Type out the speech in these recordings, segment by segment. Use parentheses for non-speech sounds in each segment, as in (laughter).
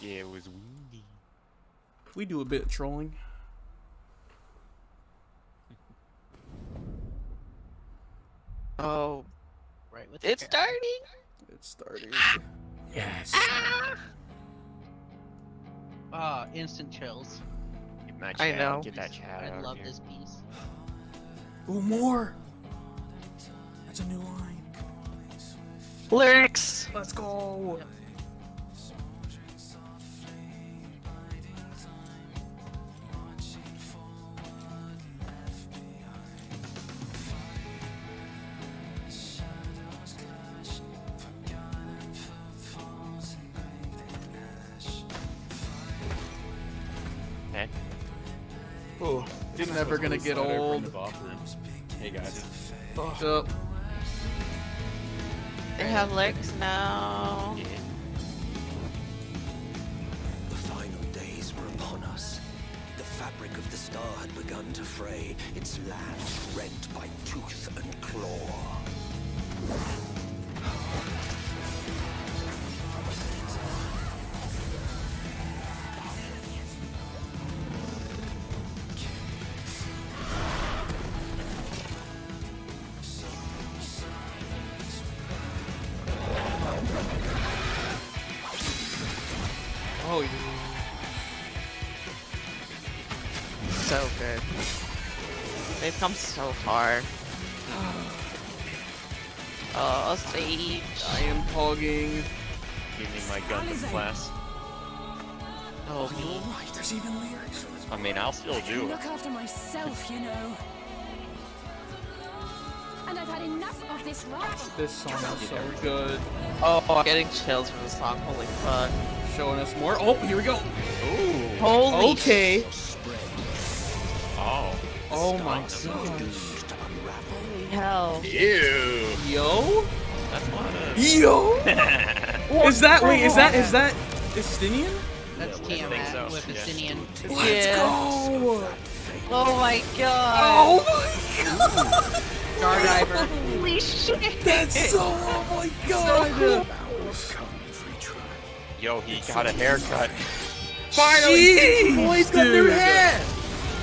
Yeah, it was windy. We do a bit of trolling. (laughs) Oh, Right with the it's camera. starting. It's starting. Yes. Ah, instant chills. Get my I know. Get that chat I out love here. this piece. Ooh, more. That's a new line. Lyrics. Let's go. Yep. Eh? Oh, Didn't never gonna get slide in old. the bathroom. Hey guys. What's up? They have legs now. Yeah. The final days were upon us. The fabric of the star had begun to fray, its land rent by tooth Oh, yeah. So good. They've come so far. (sighs) Uh, oh, Sage. I am hogging. Give me my gun to class. Oh, me. Right, there's even lyrics. I mean, I'll still do it. Look after myself, you know. And I've had enough of this rot. This song is so good. Oh, I'm getting chills from the song. Holy fuck. Showing us more. Oh, here we go. Ooh. Holy Okay. Oh. Oh my stars gosh. used to unravel. Holy hell. Ew. Yo. That's a of. Yo. (laughs) Is that wait? Is that is that Estinian? That's I Tiamat so, with yeah. Let's Yeah. go. Oh my god. Oh my god. Star (laughs) Diver. Holy shit. That's so. Oh my god. Yo, he got a haircut. Finally, Jeez, got new hair.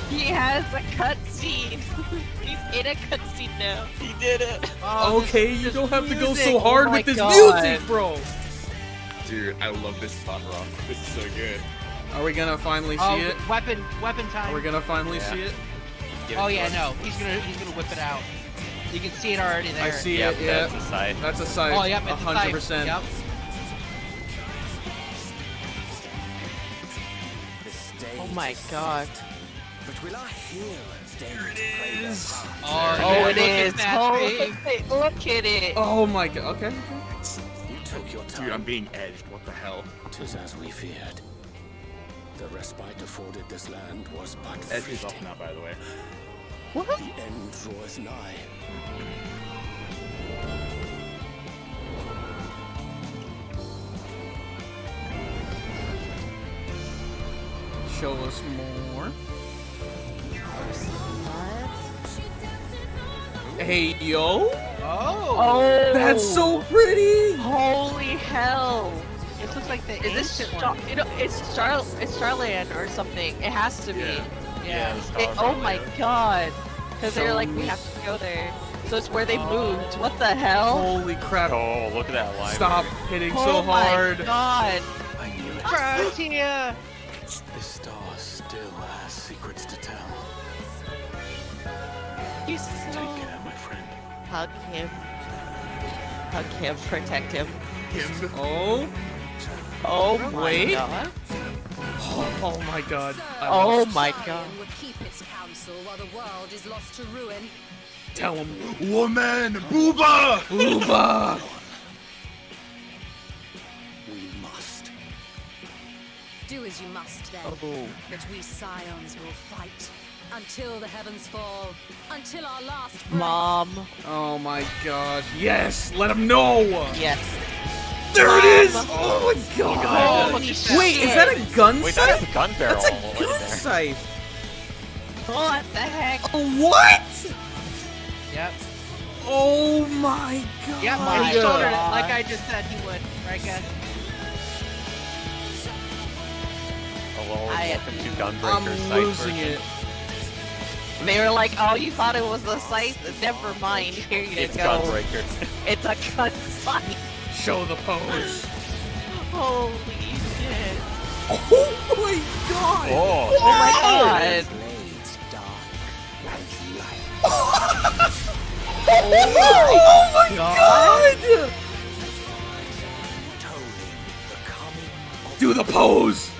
He has a cutscene. (laughs) He's in a cutscene now. He did it. Oh, this- Okay, you this don't have to go so hard Oh with this God. music, bro. Dude, I love this spot rock. This is so good. Are we gonna finally see Oh, it? weapon, weapon Are we gonna finally Yeah. see it? Give it Oh to yeah, us. no, he's gonna he's gonna whip it out. You can see it already there. I see Yep, it. Yeah, that's a sight. that's a sight. Oh yep, a it's a hundred percent. Yep. Oh my god. But will our heroes dare to play their is. part? Oh, Oh, yeah, it look is. Oh, look at it. Oh my god. Okay. okay. You took your time. Dude, I'm being edged. What the hell? Tis as we feared. The respite afforded this land was but Edge is off fleeting. now, by the way. What? The end draweth nigh. Show us more. Hey yo, Oh, Oh. that's so pretty. Holy hell. it looks like the Is this ancient Star- one. you know, it's Star it's Starland or something. It has to be. Yeah. Yeah. the It- oh my god. Because Show they're like, we have to go there. So it's where they oh. moved. What the hell? Holy crap! Oh, look at that library. Stop hitting oh so my hard. god. I knew it. Frontier. This star still has secrets to tell. He's Take so... care, my friend. Hug him. Hug him. Protect him. Him. Oh, Oh, oh my Wait. god. oh, oh my god. I Oh lost- my god. Zion keep its counsel while the world is lost to ruin. Tell him. Woman! Booba! Booba. Do as you must then. Oh. That we scions will fight until the heavens fall, until our last breath. Mom. Oh my god. Yes. Let him know. Yes. There it is. Oh my god. Holy Wait, shit. is that a gun Wait, sight? that's a gun barrel That's a gun there. sight. What the heck? What? Yep. Oh my god. Yep. he shouldered it like I just said he would. Right, guys? Hello, I- welcome to Gunbreaker I'm site losing version. it. They were like, oh, you thought it was a sight? Never mind, here you It's go. Gunbreaker. (laughs) It's a cut site. Show the pose. Holy shit. Oh my god! oh, Oh my god. Blades dark like light. Oh my god! Tolling the coming of Do the pose!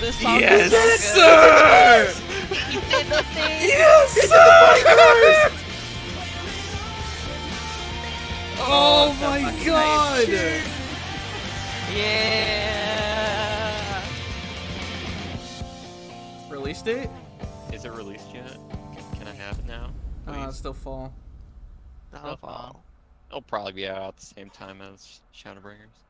This song Yes, is so sir! good. He did the thing. (laughs) Yes, sir! Oh my fucking god! Yeah. Release date? is it released yet? Can, can I have it now? Uh, Please? it's still fall. Oh, fall. It'll probably be out at the same time as Shadowbringers.